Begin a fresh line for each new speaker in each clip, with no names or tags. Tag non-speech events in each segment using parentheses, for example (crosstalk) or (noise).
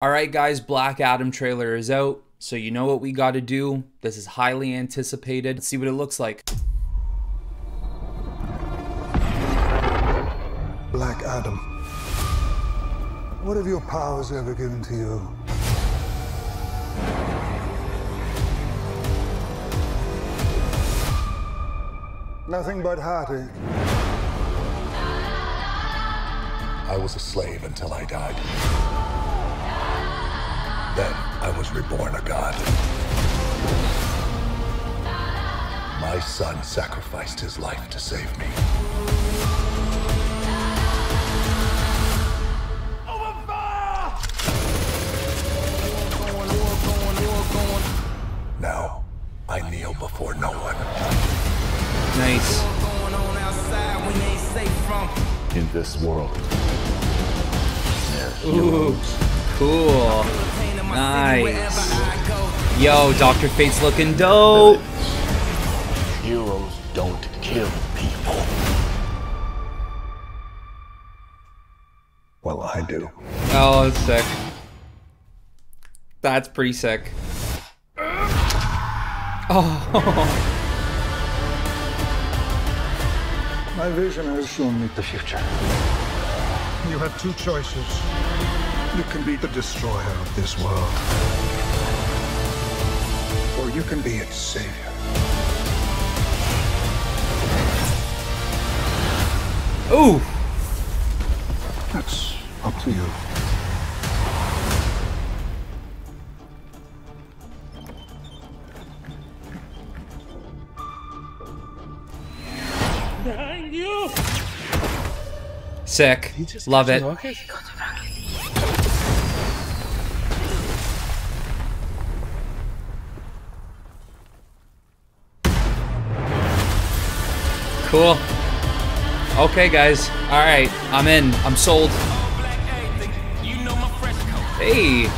All right, guys, Black Adam trailer is out. So you know what we got to do. This is highly anticipated. Let's see what it looks like.
Black Adam. What have your powers ever given to you? Nothing but heartache.
I was a slave until I died. Then I was reborn a god. My son sacrificed his life to save me. Now, I kneel before no one.
Nice.
In this world,
Ooh, cool. Nice. Yo, Dr. Fate's looking dope.
heroes don't kill people.
Well, I do.
Oh, that's sick. That's pretty sick. Oh, (laughs)
My vision has shown me the future. You have two choices. You can be the destroyer of this world, or you can be its savior.
ooh.
That's up to you.
Sick. Love it. Cool. Okay, guys. All right, I'm in. I'm sold. Hey.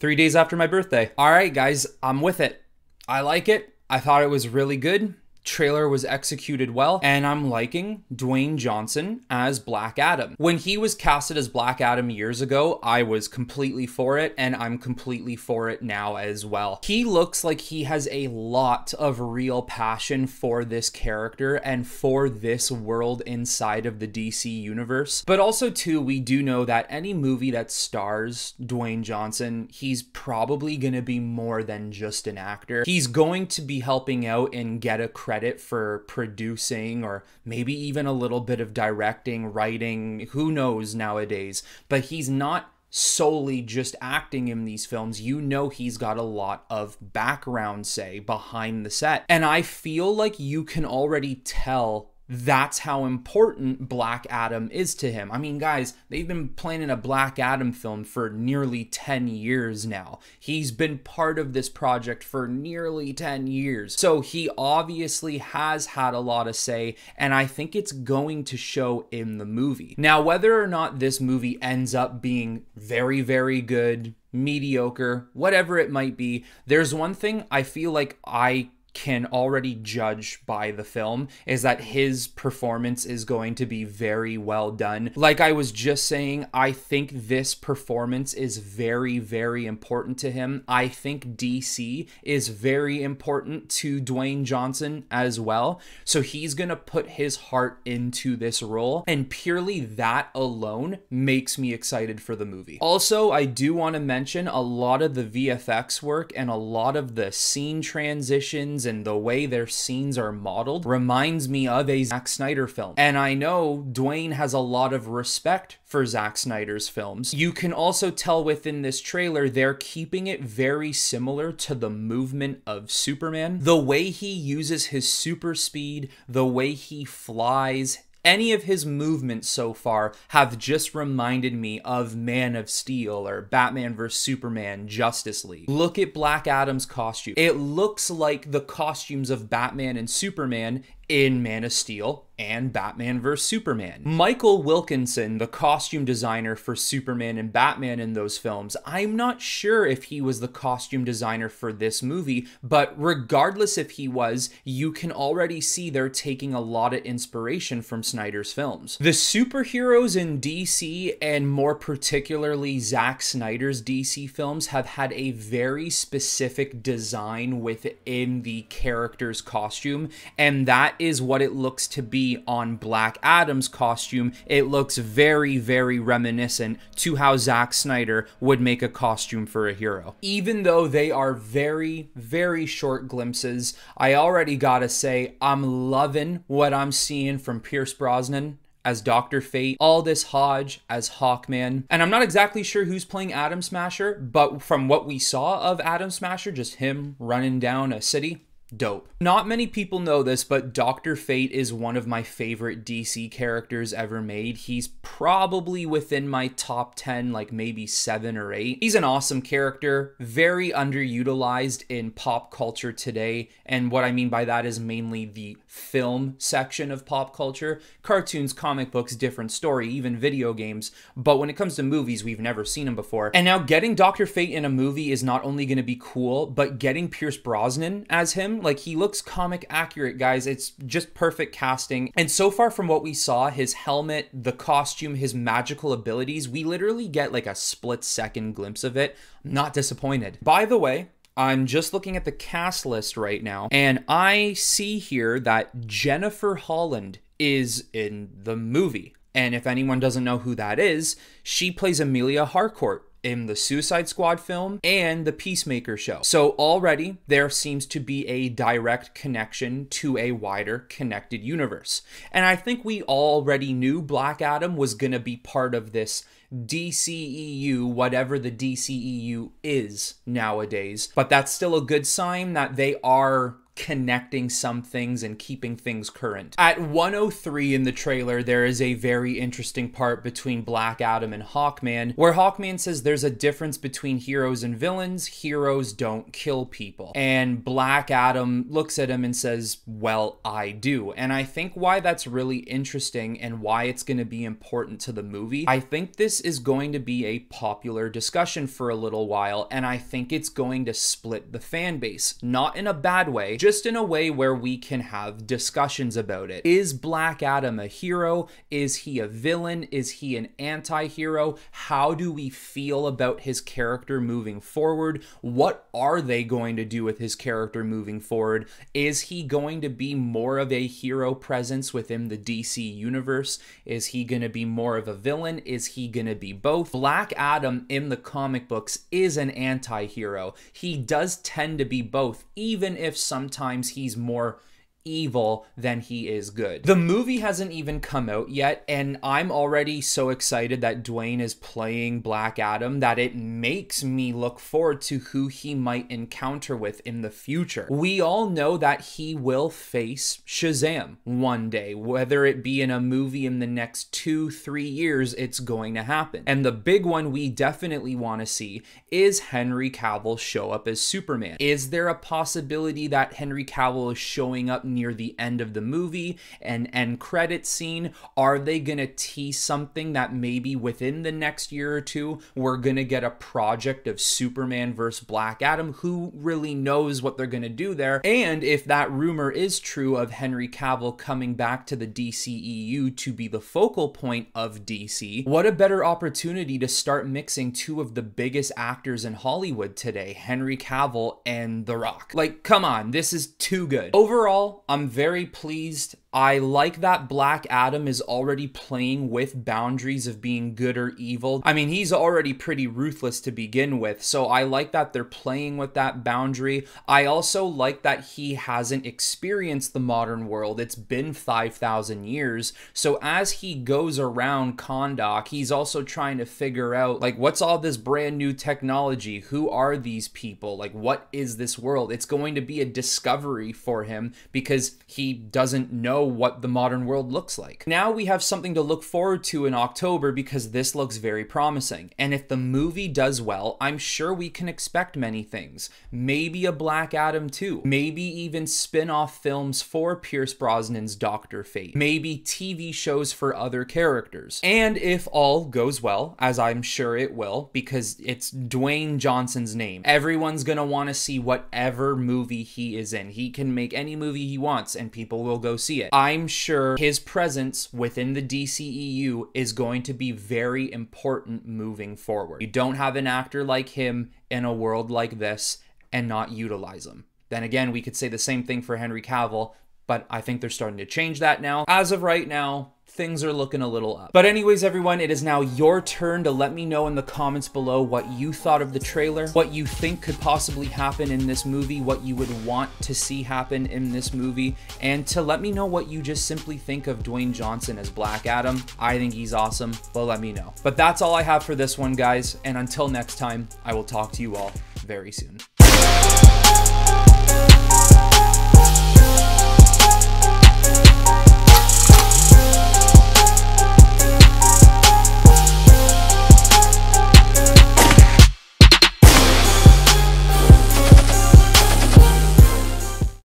Three days after my birthday. All right, guys, I'm with it. I like it. I thought it was really good. Trailer was executed well, and I'm liking Dwayne Johnson as Black Adam. When he was casted as Black Adam years ago, I was completely for it, and I'm completely for it now as well. He looks like he has a lot of real passion for this character and for this world inside of the DC universe. But also, too, we do know that any movie that stars Dwayne Johnson, he's probably to be more than just an actor. He's going to be helping out and get a credit for producing or maybe even a little bit of directing, writing, who knows nowadays. But he's not solely just acting in these films, you know he's got a lot of background, say, behind the set. And I feel like you can already tell that's how important Black Adam is to him. I mean, guys, they've been planning a Black Adam film for nearly 10 years now. He's been part of this project for nearly 10 years. So he obviously has had a lot of say, and I think it's going to show in the movie. Now, whether or not this movie ends up being very, very good, mediocre, whatever it might be, there's one thing I feel like I can already judge by the film is that his performance is going to be very well done. Like I was just saying, I think this performance is very, very important to him. I think DC is very important to Dwayne Johnson as well. So he's going to put his heart into this role, and purely that alone makes me excited for the movie. Also, I do want to mention a lot of the VFX work and a lot of the scene transitions and the way their scenes are modeled reminds me of a Zack Snyder film. And I know Dwayne has a lot of respect for Zack Snyder's films. You can also tell within this trailer they're keeping it very similar to the movement of Superman. The way he uses his super speed, the way he flies, any of his movements so far have just reminded me of Man of Steel or Batman vs. Superman, Justice League. Look at Black Adam's costume. It looks like the costumes of Batman and Superman in Man of Steel and Batman vs. Superman. Michael Wilkinson, the costume designer for Superman and Batman in those films, I'm not sure if he was the costume designer for this movie, but regardless if he was, you can already see they're taking a lot of inspiration from Snyder's films. The superheroes in DC, and more particularly Zack Snyder's DC films, have had a very specific design within the character's costume, and that is what it looks to be on Black Adam's costume, it looks very, very reminiscent to how Zack Snyder would make a costume for a hero. Even though they are very, very short glimpses, I already gotta say, I'm loving what I'm seeing from Pierce Brosnan as Dr. Fate, Aldis Hodge as Hawkman. And I'm not exactly sure who's playing Atom Smasher, but from what we saw of Atom Smasher, just him running down a city, dope. Not many people know this, but Dr. Fate is one of my favorite DC characters ever made. He's probably within my top 10, like maybe 7 or 8. He's an awesome character, very underutilized in pop culture today, and what I mean by that is mainly the film section of pop culture. Cartoons, comic books, different story, even video games, but when it comes to movies, we've never seen him before. And now getting Dr. Fate in a movie is not only going to be cool, but getting Pierce Brosnan as him like he looks comic accurate, guys. It's just perfect casting. And so far from what we saw, his helmet, the costume, his magical abilities, we literally get like a split second glimpse of it. I'm not disappointed. By the way, I'm just looking at the cast list right now, and I see here that Jennifer Holland is in the movie. And if anyone doesn't know who that is, she plays Amelia Harcourt in the Suicide Squad film and the Peacemaker show. So already there seems to be a direct connection to a wider connected universe. And I think we already knew Black Adam was going to be part of this DCEU, whatever the DCEU is nowadays. But that's still a good sign that they are connecting some things and keeping things current. At 103 in the trailer, there is a very interesting part between Black Adam and Hawkman, where Hawkman says there's a difference between heroes and villains. Heroes don't kill people. And Black Adam looks at him and says, Well, I do. And I think why that's really interesting and why it's going to be important to the movie, I think this is going to be a popular discussion for a little while, and I think it's going to split the fan base. Not in a bad way, just in a way where we can have discussions about it. Is Black Adam a hero? Is he a villain? Is he an anti hero? How do we feel about his character moving forward? What are they going to do with his character moving forward? Is he going to be more of a hero presence within the DC universe? Is he going to be more of a villain? Is he going to be both? Black Adam in the comic books is an anti hero. He does tend to be both, even if sometimes times he's more evil than he is good. The movie hasn't even come out yet, and I'm already so excited that Dwayne is playing Black Adam that it makes me look forward to who he might encounter with in the future. We all know that he will face Shazam one day, whether it be in a movie in the next two, three years, it's going to happen. And the big one we definitely want to see is Henry Cavill show up as Superman. Is there a possibility that Henry Cavill is showing up near the end of the movie and end credit scene? Are they going to tease something that maybe within the next year or two we're going to get a project of Superman versus Black Adam? Who really knows what they're going to do there? And if that rumor is true of Henry Cavill coming back to the DCEU to be the focal point of DC, what a better opportunity to start mixing two of the biggest actors in Hollywood today, Henry Cavill and The Rock. Like, come on, this is too good. Overall, I'm very pleased I like that Black Adam is already playing with boundaries of being good or evil. I mean, he's already pretty ruthless to begin with, so I like that they're playing with that boundary. I also like that he hasn't experienced the modern world. It's been 5,000 years. So as he goes around Kahndaq, he's also trying to figure out, like, what's all this brand new technology? Who are these people? Like, what is this world? It's going to be a discovery for him because he doesn't know what the modern world looks like. Now we have something to look forward to in October because this looks very promising. And if the movie does well, I'm sure we can expect many things. Maybe a Black Adam 2, maybe even spin off films for Pierce Brosnan's Doctor Fate, maybe TV shows for other characters. And if all goes well, as I'm sure it will, because it's Dwayne Johnson's name, everyone's gonna wanna see whatever movie he is in. He can make any movie he wants and people will go see it. I'm sure his presence within the DCEU is going to be very important moving forward. You don't have an actor like him in a world like this and not utilize him. Then again, we could say the same thing for Henry Cavill, but I think they're starting to change that now. As of right now, things are looking a little up. But anyways, everyone, it is now your turn to let me know in the comments below what you thought of the trailer, what you think could possibly happen in this movie, what you would want to see happen in this movie, and to let me know what you just simply think of Dwayne Johnson as Black Adam. I think he's awesome, but let me know. But that's all I have for this one, guys, and until next time, I will talk to you all very soon.